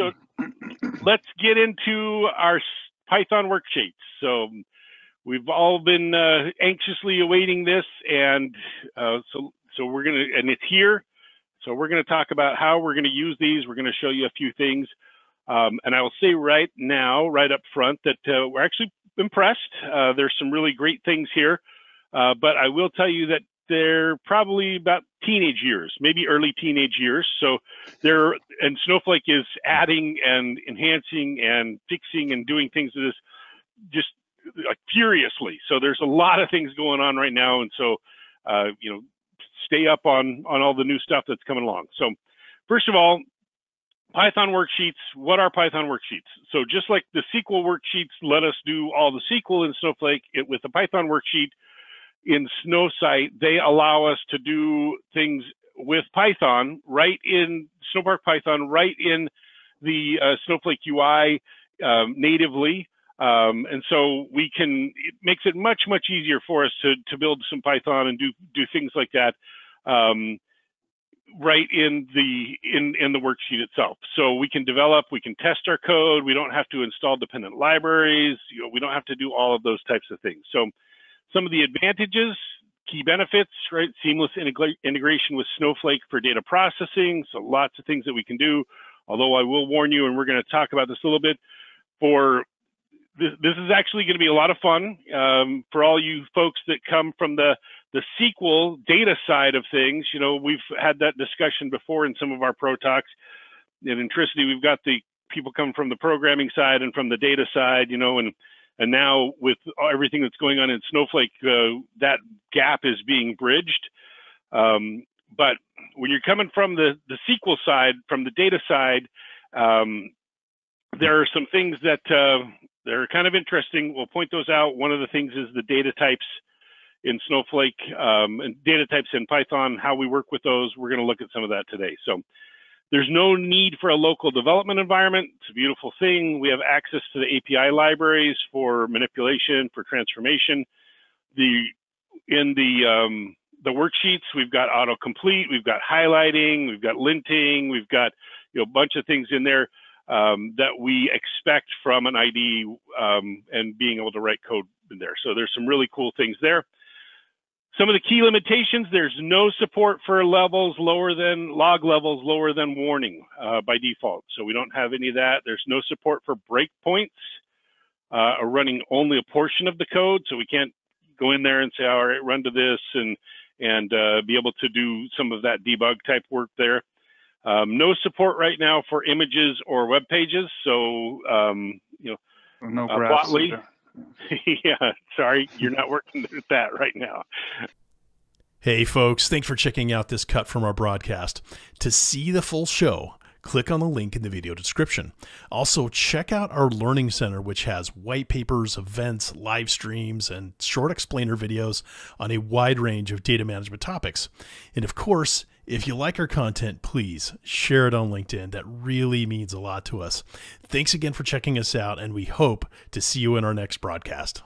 So let's get into our Python worksheets. So we've all been uh, anxiously awaiting this, and uh, so so we're gonna and it's here. So we're gonna talk about how we're gonna use these. We're gonna show you a few things, um, and I will say right now, right up front, that uh, we're actually impressed. Uh, there's some really great things here, uh, but I will tell you that they're probably about teenage years, maybe early teenage years. So they're and Snowflake is adding and enhancing and fixing and doing things to this just like furiously. So there's a lot of things going on right now, and so uh, you know, stay up on on all the new stuff that's coming along. So first of all, Python worksheets. What are Python worksheets? So just like the SQL worksheets let us do all the SQL in Snowflake, it, with the Python worksheet in Snowsight, they allow us to do things with Python right in Snowpark Python, right in the uh, Snowflake UI um, natively. Um, and so we can, it makes it much, much easier for us to, to build some Python and do, do things like that. Um, right in the in in the worksheet itself so we can develop we can test our code we don't have to install dependent libraries you know we don't have to do all of those types of things so some of the advantages, key benefits, right? Seamless integration with Snowflake for data processing. So lots of things that we can do. Although I will warn you, and we're going to talk about this a little bit, for this, this is actually going to be a lot of fun um, for all you folks that come from the the SQL data side of things. You know, we've had that discussion before in some of our pro talks. In Intricity, we've got the people come from the programming side and from the data side. You know, and and now with everything that's going on in Snowflake, uh, that gap is being bridged. Um, but when you're coming from the, the SQL side, from the data side, um, there are some things that uh, are kind of interesting. We'll point those out. One of the things is the data types in Snowflake um, and data types in Python, how we work with those. We're going to look at some of that today. So there's no need for a local development environment. It's a beautiful thing. We have access to the API libraries for manipulation, for transformation. The in the um, the worksheets, we've got autocomplete, we've got highlighting, we've got linting, we've got you know a bunch of things in there um, that we expect from an IDE um, and being able to write code in there. So there's some really cool things there. Some of the key limitations, there's no support for levels lower than log levels lower than warning uh, by default. So we don't have any of that. There's no support for breakpoints uh, or running only a portion of the code. So we can't go in there and say, all right, run to this and, and uh, be able to do some of that debug type work there. Um, no support right now for images or web pages. So, um, you know, no uh, yeah, sorry, you're not working with that right now. Hey, folks, thanks for checking out this cut from our broadcast. To see the full show, click on the link in the video description. Also, check out our Learning Center, which has white papers, events, live streams, and short explainer videos on a wide range of data management topics. And of course, if you like our content, please share it on LinkedIn. That really means a lot to us. Thanks again for checking us out, and we hope to see you in our next broadcast.